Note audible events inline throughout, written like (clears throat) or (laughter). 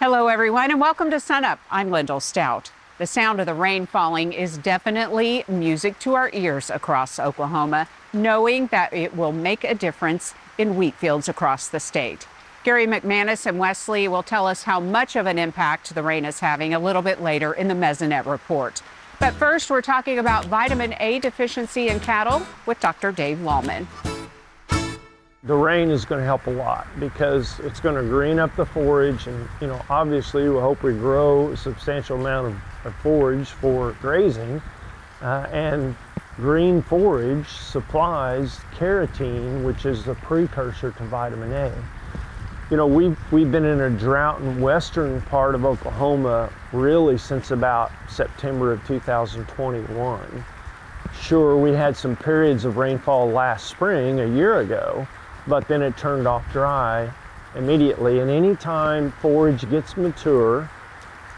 Hello, everyone, and welcome to Sunup. I'm Lyndall Stout. The sound of the rain falling is definitely music to our ears across Oklahoma, knowing that it will make a difference in wheat fields across the state. Gary McManus and Wes Lee will tell us how much of an impact the rain is having a little bit later in the Mesonet report. But first, we're talking about vitamin A deficiency in cattle with Dr. Dave Lalman. The rain is going to help a lot because it's going to green up the forage and, you know, obviously we hope we grow a substantial amount of, of forage for grazing. Uh, and green forage supplies carotene, which is the precursor to vitamin A. You know, we've, we've been in a drought in western part of Oklahoma really since about September of 2021. Sure, we had some periods of rainfall last spring, a year ago, but then it turned off dry immediately. And anytime forage gets mature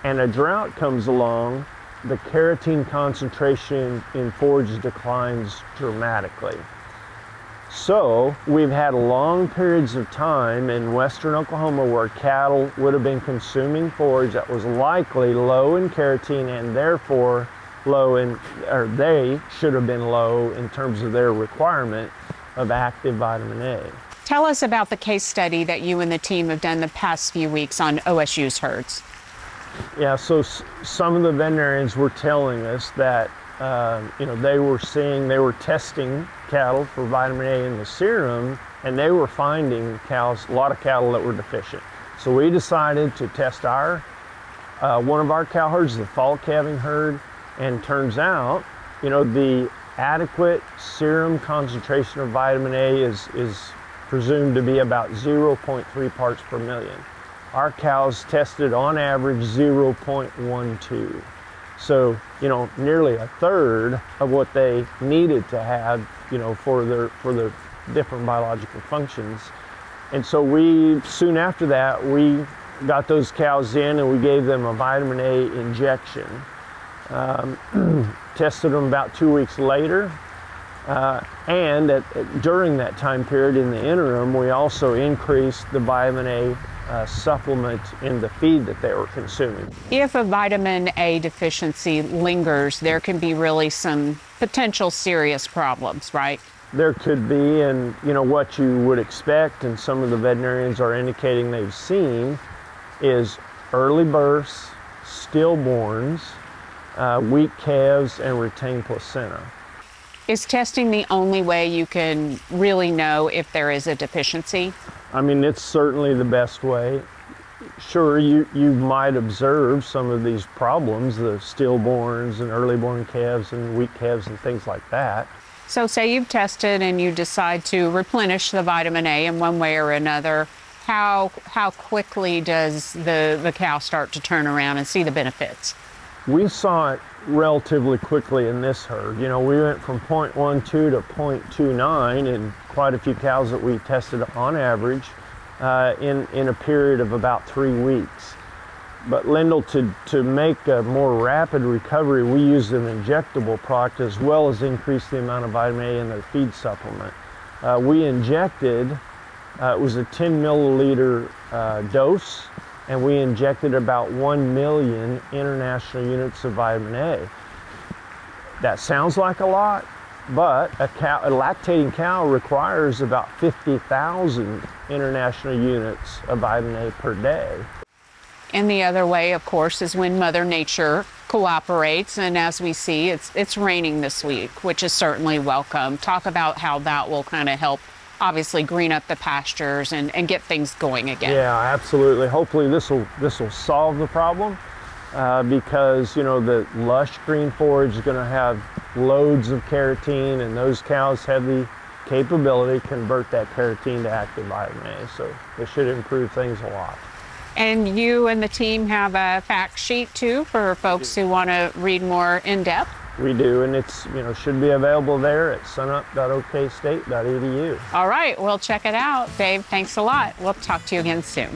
and a drought comes along, the carotene concentration in forage declines dramatically. So we've had long periods of time in western Oklahoma where cattle would have been consuming forage that was likely low in carotene and therefore low in, or they should have been low in terms of their requirement of active vitamin A. Tell us about the case study that you and the team have done the past few weeks on OSU's herds. Yeah, so some of the veterinarians were telling us that uh, you know they were seeing they were testing cattle for vitamin A in the serum, and they were finding cows a lot of cattle that were deficient. So we decided to test our uh, one of our cow herds, the fall calving herd, and turns out you know the adequate serum concentration of vitamin A is, is presumed to be about 0.3 parts per million. Our cows tested on average 0.12. So, you know, nearly a third of what they needed to have, you know, for their, for their different biological functions. And so we, soon after that, we got those cows in and we gave them a vitamin A injection. Um, (clears throat) tested them about two weeks later. Uh, and at, during that time period in the interim, we also increased the vitamin A uh, supplement in the feed that they were consuming. If a vitamin A deficiency lingers, there can be really some potential serious problems, right? There could be, and you know what you would expect, and some of the veterinarians are indicating they've seen, is early births, stillborns, uh, weak calves, and retained placenta. Is testing the only way you can really know if there is a deficiency? I mean, it's certainly the best way. Sure, you, you might observe some of these problems, the stillborns and early born calves and weak calves and things like that. So, say you've tested and you decide to replenish the vitamin A in one way or another. How, how quickly does the, the cow start to turn around and see the benefits? We saw it relatively quickly in this herd. You know, we went from 0.12 to 0.29 in quite a few cows that we tested on average uh, in, in a period of about three weeks. But Lyndall, to, to make a more rapid recovery, we used an injectable product as well as increase the amount of vitamin A in their feed supplement. Uh, we injected, uh, it was a 10 milliliter uh, dose and we injected about 1 million international units of vitamin A. That sounds like a lot, but a, cow, a lactating cow requires about 50,000 international units of vitamin A per day. And the other way, of course, is when Mother Nature cooperates. And as we see, it's, it's raining this week, which is certainly welcome. Talk about how that will kind of help obviously green up the pastures and, and get things going again. Yeah, absolutely. Hopefully this will this will solve the problem uh, because you know the lush green forage is going to have loads of carotene, and those cows have the capability to convert that carotene to active vitamin A. So it should improve things a lot. And you and the team have a fact sheet too for folks who want to read more in depth. We do, and it's you know should be available there at sunup.okstate.edu. All right, we'll check it out. Dave, thanks a lot. We'll talk to you again soon.